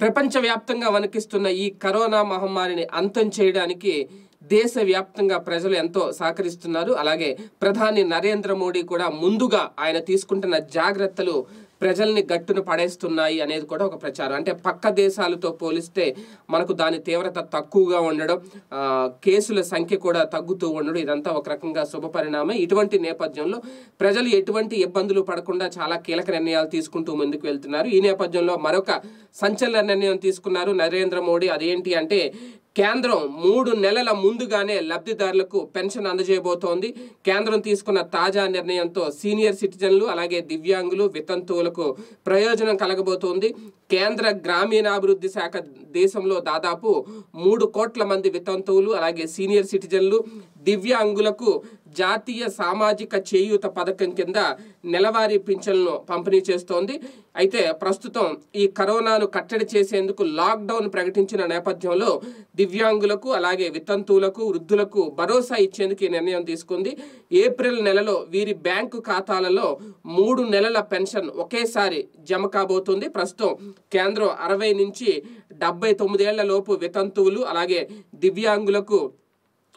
ప్రపంచవ్యాప్తంగా వణికిస్తున్న ఈ కరోనా మహమ్మారిని అంతం చేయడానికి దేశవ్యాప్తంగా ప్రజలు ఎంతో సహకరిస్తున్నారు. అలాగే ప్రధాని నరేంద్ర మోడీ కూడా ముందుగా ఆయన తీసుకుంటున్న జాగ్రత్తలు ప్రజల్ని గట్టును పడేస్తున్నాయి అనేది కూడా ఒక ప్రచారం. అంటే పక్క దేశాలతో పోలిస్తే మనకు దాని తీవ్రత తక్కువగా ఉండడం కేసుల సంఖ్య కూడా తగ్గుతూ ఉండడం ఇదంతా ఒక రకంగా శుభపరిణామం ఇటువంటి నేపథ్యంలో ప్రజలు ఎటువంటి ఇబ్బందులు పడకుండా చాలా కీలక నిర్ణయాలు తీసుకుంటూ ముందుకు వెళ్తున్నారు. ఈ నేపథ్యంలో మరొక సంచలన నిర్ణయం తీసుకున్నారు నరేంద్ర మోడీ. అదేంటి అంటే కేంద్రం మూడు నెలల ముందుగానే లబ్ధిదారులకు పెన్షన్ అందజేయబోతోంది. కేంద్రం తీసుకున్న తాజా నిర్ణయంతో సీనియర్ సిటిజన్లు అలాగే దివ్యాంగులు వితంతువులకు ప్రయోజనం కలగబోతోంది. కేంద్ర గ్రామీణాభివృద్ధి శాఖ దేశంలో దాదాపు మూడు కోట్ల మంది వితంతువులు అలాగే సీనియర్ సిటిజన్లు దివ్యాంగులకు జాతీయ సామాజిక చేయూత పథకం కింద నెలవారీ పింఛన్లను పంపిణీ చేస్తోంది. అయితే ప్రస్తుతం ఈ కరోనాను కట్టడి చేసేందుకు లాక్డౌన్ ప్రకటించిన నేపథ్యంలో దివ్యాంగులకు అలాగే వితంతువులకు వృద్ధులకు భరోసా ఇచ్చేందుకు ఈ నిర్ణయం తీసుకుంది. ఏప్రిల్ నెలలో వీరి బ్యాంకు ఖాతాలలో మూడు నెలల పెన్షన్ ఒకేసారి జమ కాబోతుంది. ప్రస్తుతం కేంద్రం అరవై నుంచి డెబ్బై తొమ్మిదేళ్ళ లోపు వితంతువులు అలాగే దివ్యాంగులకు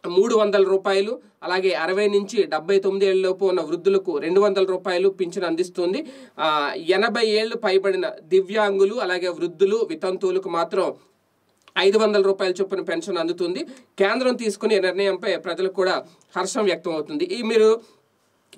మూడు వందల రూపాయలు అలాగే అరవై నుంచి డెబ్బై తొమ్మిది ఏళ్ళలోపు ఉన్న వృద్ధులకు రెండు వందల రూపాయలు పింఛన్ అందిస్తుంది. ఎనభై ఏళ్ళు పైబడిన దివ్యాంగులు అలాగే వృద్ధులు వితంతువులకు మాత్రం ఐదు వందల రూపాయల చొప్పున పెన్షన్ అందుతుంది. కేంద్రం తీసుకునే నిర్ణయంపై ప్రజలకు కూడా హర్షం వ్యక్తం అవుతుంది ఈ మీరు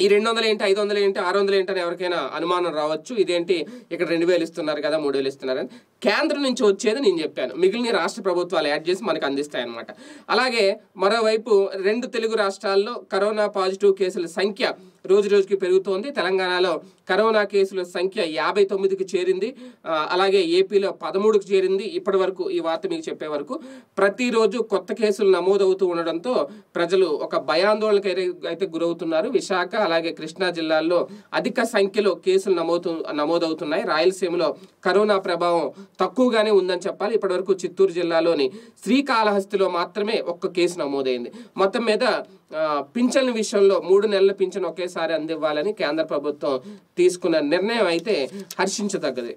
ఈ రెండు వందలు ఏంటి ఐదు వందలు ఏంటి ఆరు వందలు ఏంటి అని ఎవరికైనా అనుమానం రావచ్చు. ఇదేంటి ఇక్కడ రెండు వేలు ఇస్తున్నారు కదా మూడు వేలు ఇస్తున్నారు అని కేంద్రం నుంచి వచ్చేది నేను చెప్పాను. మిగిలిన రాష్ట్ర ప్రభుత్వాలు యాడ్ చేసి మనకు అందిస్తాయన్నమాట. అలాగే మరోవైపు రెండు తెలుగు రాష్ట్రాల్లో కరోనా పాజిటివ్ కేసుల సంఖ్య రోజు రోజుకి పెరుగుతోంది. తెలంగాణలో కరోనా కేసుల సంఖ్య యాభై తొమ్మిదికి చేరింది. అలాగే ఏపీలో పదమూడుకి చేరింది. ఇప్పటి వరకు ఈ వార్త మీకు చెప్పే వరకు ప్రతిరోజు కొత్త కేసులు నమోదవుతూ ఉండడంతో ప్రజలు ఒక భయాందోళనకు అయితే- అయితే గురవుతున్నారు. విశాఖ అలాగే కృష్ణా జిల్లాల్లో అధిక సంఖ్యలో కేసులు నమోదు నమోదవుతున్నాయి. రాయలసీమలో కరోనా ప్రభావం తక్కువగానే ఉందని చెప్పాలి. ఇప్పటివరకు చిత్తూరు జిల్లాలోని శ్రీకాళహస్తిలో మాత్రమే ఒక్క కేసు నమోదైంది. మొత్తం మీద పింఛన్ల విషయంలో మూడు నెలల పింఛన్ ఒకేసారి అందివ్వాలని కేంద్ర ప్రభుత్వం తీసుకున్న నిర్ణయం అయితే హర్షించదగ్గది.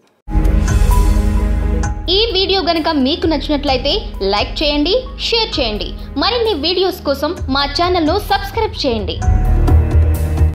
ఈ వీడియో గనక మీకు నచ్చినట్లయితే లైక్ చేయండి షేర్ చేయండి. మరిన్ని వీడియోస్ కోసం మా ఛానల్ను సబ్స్క్రైబ్ చేయండి.